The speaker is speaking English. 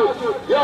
موجود يا